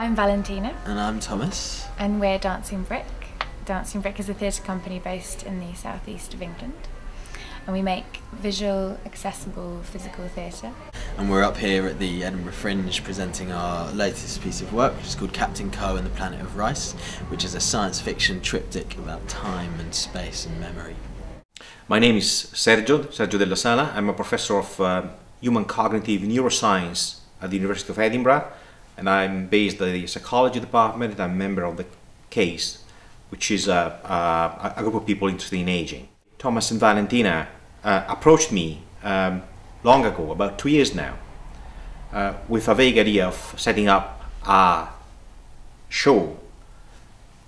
I'm Valentina. And I'm Thomas. And we're Dancing Brick. Dancing Brick is a theatre company based in the southeast of England. And we make visual, accessible, physical theatre. And we're up here at the Edinburgh Fringe presenting our latest piece of work, which is called Captain Ko and the Planet of Rice, which is a science fiction triptych about time and space and memory. My name is Sergio, Sergio Della Sala. I'm a professor of uh, human cognitive neuroscience at the University of Edinburgh and I'm based at the psychology department. and I'm a member of the CASE, which is a, a, a group of people interested in aging. Thomas and Valentina uh, approached me um, long ago, about two years now, uh, with a vague idea of setting up a show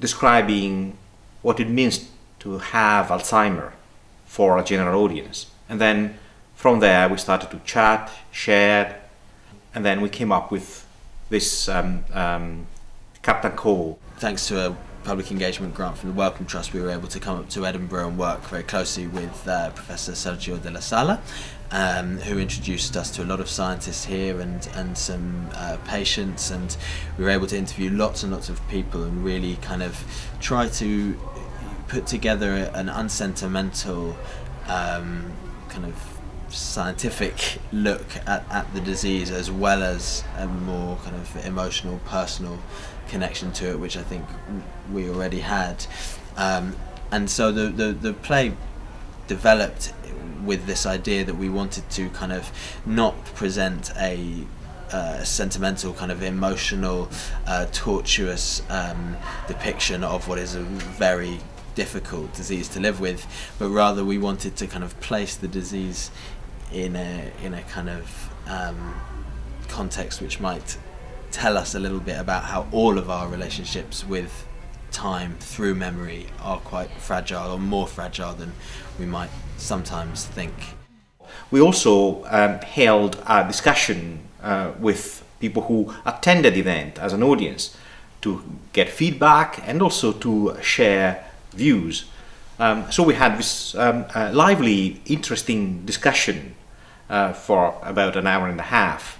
describing what it means to have Alzheimer for a general audience. And then from there we started to chat, share, and then we came up with this um, um, Captain Ko. Thanks to a public engagement grant from the Wellcome Trust, we were able to come up to Edinburgh and work very closely with uh, Professor Sergio Della Sala, um, who introduced us to a lot of scientists here and, and some uh, patients. And we were able to interview lots and lots of people and really kind of try to put together an unsentimental um, kind of scientific look at, at the disease as well as a more kind of emotional, personal connection to it, which I think we already had. Um, and so the, the, the play developed with this idea that we wanted to kind of not present a uh, sentimental, kind of emotional, uh, tortuous um, depiction of what is a very difficult disease to live with, but rather we wanted to kind of place the disease in a in a kind of um, context which might tell us a little bit about how all of our relationships with time through memory are quite fragile or more fragile than we might sometimes think. We also um, held a discussion uh, with people who attended the event as an audience to get feedback and also to share views. Um, so we had this um, uh, lively, interesting discussion uh, for about an hour and a half,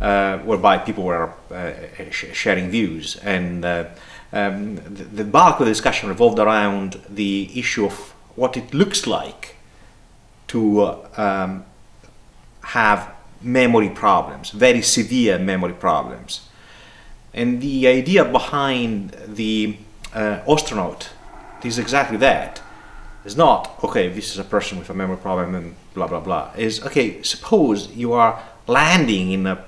uh, whereby people were uh, sh sharing views. And uh, um, the, the, bulk of the discussion revolved around the issue of what it looks like to um, have memory problems, very severe memory problems. And the idea behind the uh, astronaut is exactly that. It's not, okay, this is a person with a memory problem and blah blah blah. Is okay suppose you are landing in a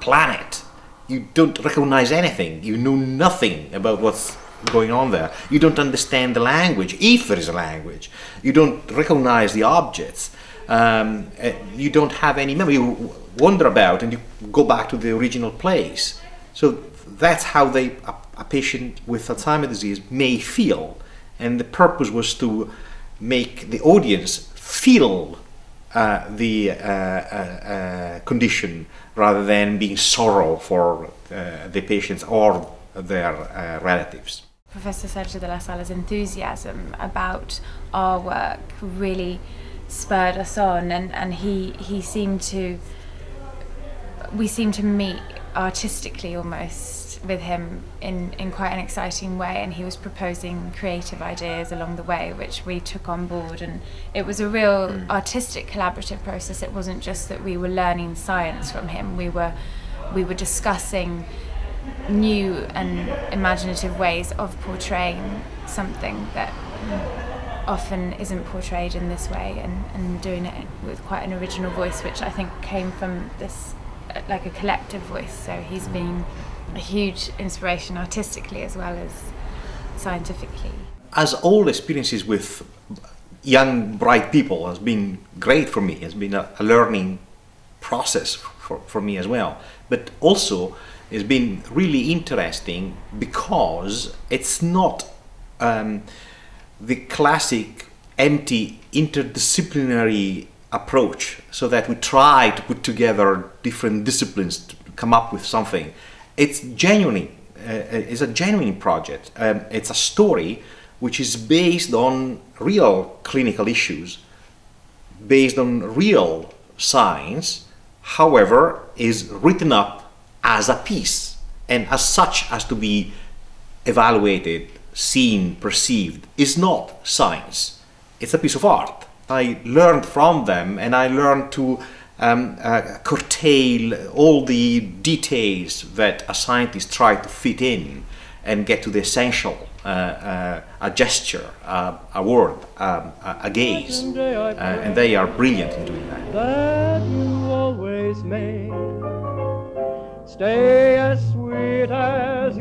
planet. You don't recognize anything. You know nothing about what's going on there. You don't understand the language if there is a language. You don't recognize the objects. Um, eh, you don't have any memory. You wander about and you go back to the original place. So that's how they a, a patient with alzheimer's disease may feel and the purpose was to make the audience feel uh, the uh, uh, uh, condition rather than being sorrow for the patients or their relatives. Professor Sergio Della Sala's enthusiasm about our work really spurred us on and, and he, he seemed to we seemed to meet artistically almost with him in, in quite an exciting way and he was proposing creative ideas along the way which we took on board. And it was a real mm. artistic collaborative process. It wasn't just that we were learning science from him. We were we were discussing new and imaginative ways of portraying something that often isn't portrayed in this way and, and doing it with quite an original voice which I think came from this like a collective voice so he's been a huge inspiration artistically as well as scientifically. As all experiences with young, bright people has been great for me. It's been a, a learning process for, for me as well. But also, it's been really interesting because it's not um, the classic empty interdisciplinary approach so that we try to put together different disciplines to come up with something. It's genuinely uh, it's a genuine project. Um, it's a story which is based on real clinical issues based on real science however is written up as a piece and as such has to be evaluated seen perceived. Is not science. It's a piece of art I learned from them and I learned to um, uh, curtail all the details that a scientist try to fit in and get to the essential uh, uh, a gesture, uh, a word, um, a, gaze. Uh, and they are brilliant in doing that. That you always may stay as sweet as